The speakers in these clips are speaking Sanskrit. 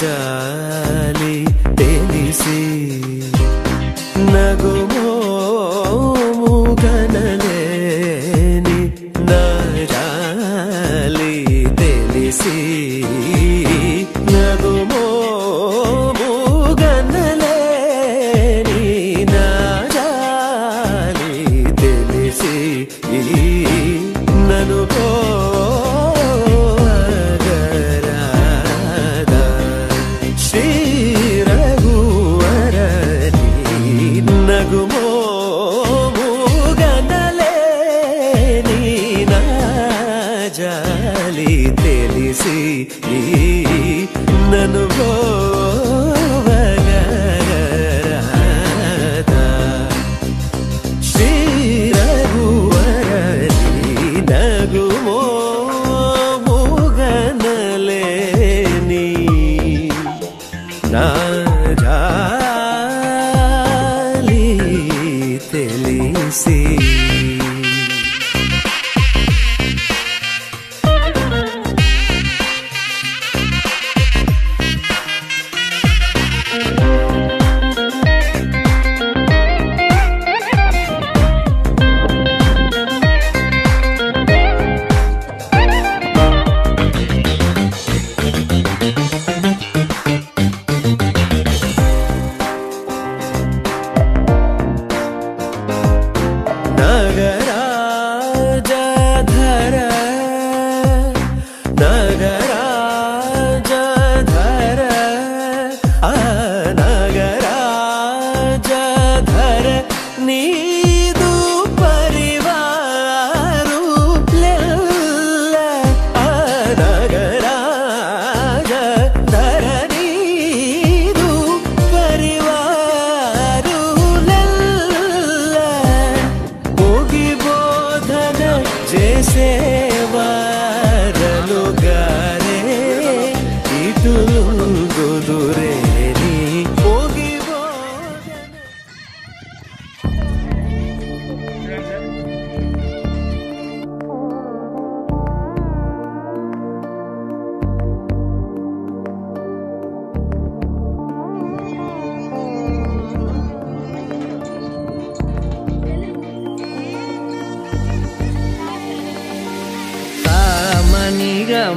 这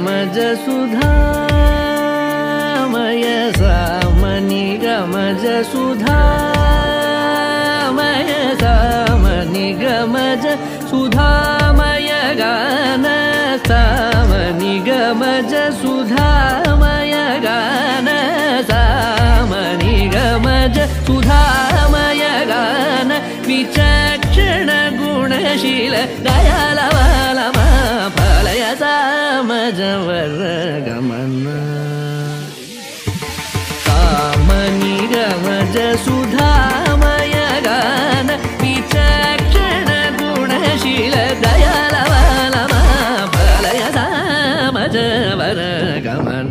मज सुधामय सा मि गमज सुधामय समनि सुधामय गान साम गमज सुधामय गान सामणि गमज सुधामय गान विचक्षण गुणशील गया जवरगमन कामीरमज सुधामय गीचक्षण गुणशील दयालवा लमा पलय धामजवर गमन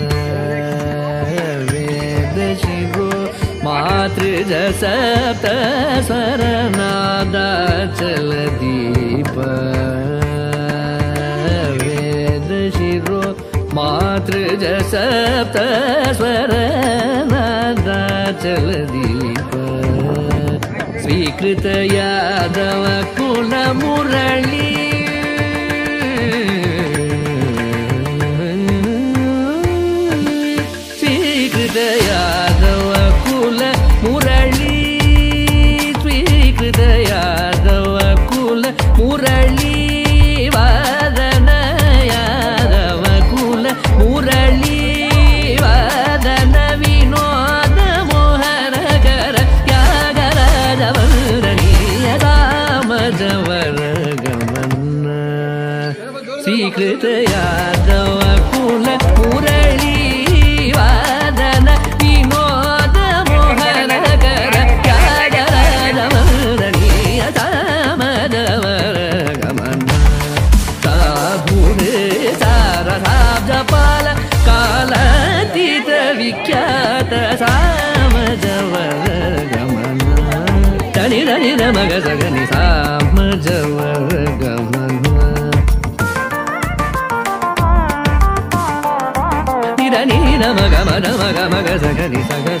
तृजसरणादा चलदिपेदशिरो मातृजसप्त स्वरनादा चल दिलीप यादव कुल ಯಾದವ ಕುಲ ಉರಳೀವಾದನ ವಿನೋದ ಮೋಹನಗರ ಕಾಡರದವರಣೀಯ ತಾಮದವರ ಗಮನ ತಾಭೂರೆ ತಾರ ಸಾಬ್ಜಪಾಲ ಕಾಲಾತೀತ ವಿಖ್ಯಾತ ಸಾಮಜವರ ಗಮನ ತನಿ ತನಿ ನಮಗ ಸಗನಿ ಸಾಮಜವರ नम गम नम गम ग